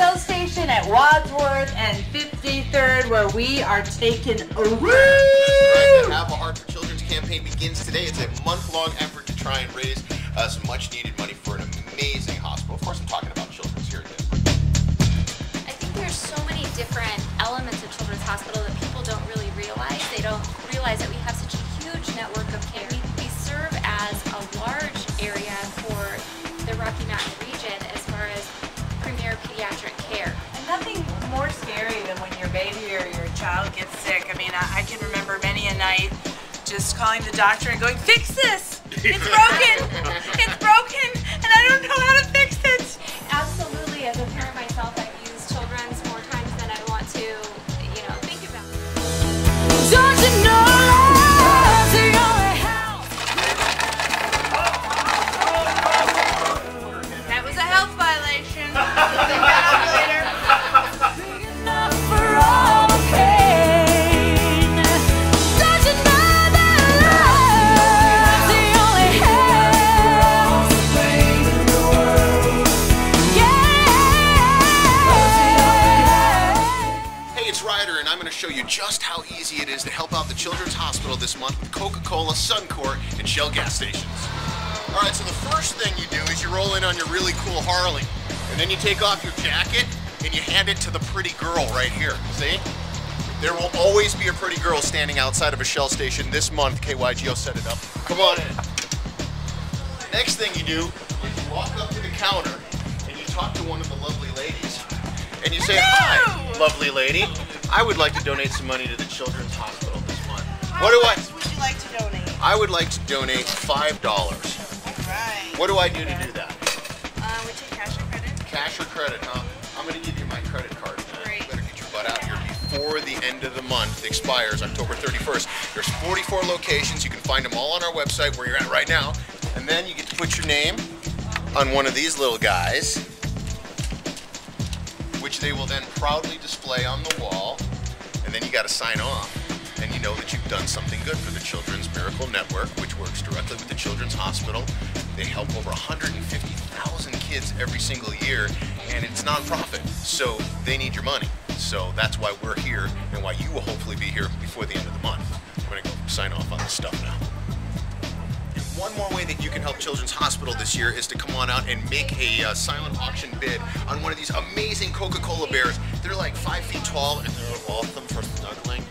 at Wadsworth and 53rd where we are taking over. Right, the Have a Heart for Children's campaign begins today. It's a month-long effort to try and raise uh, some much-needed money for an amazing hospital. Of course, I'm talking about Children's here at Denver. I think there's so many different elements of Children's Hospital that people don't really realize. They don't realize that we child gets sick. I mean, I, I can remember many a night just calling the doctor and going, fix this! It's broken! it's broken! And I don't know how to show you just how easy it is to help out the Children's Hospital this month with Coca-Cola, Suncor, and Shell gas stations. All right, so the first thing you do is you roll in on your really cool Harley, and then you take off your jacket and you hand it to the pretty girl right here. See? There will always be a pretty girl standing outside of a Shell station this month. KYGO set it up. Come on in. Next thing you do is you walk up to the counter and you talk to one of the lovely ladies. And you say, Hi, lovely lady. I would like to donate some money to the Children's Hospital this month. What do I? would you like to donate? I would like to donate five dollars. Right. What do I do to do that? Uh, we take cash or credit? Cash or credit, huh? I'm gonna give you my credit card. Great. You better get your butt out here before the end of the month expires, October 31st. There's 44 locations. You can find them all on our website where you're at right now. And then you get to put your name on one of these little guys, which they will then proudly display on the wall. And then you gotta sign off. And you know that you've done something good for the Children's Miracle Network, which works directly with the Children's Hospital. They help over 150,000 kids every single year, and it's nonprofit, so they need your money. So that's why we're here, and why you will hopefully be here before the end of the month. I'm gonna go sign off on this stuff now. One more way that you can help Children's Hospital this year is to come on out and make a uh, silent auction bid on one of these amazing Coca-Cola bears. They're like five feet tall and they're awesome for snuggling.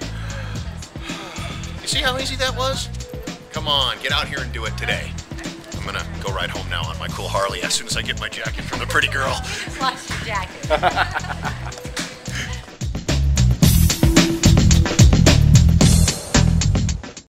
You see how easy that was? Come on, get out here and do it today. I'm gonna go ride home now on my cool Harley as soon as I get my jacket from the pretty girl. Lost your jacket.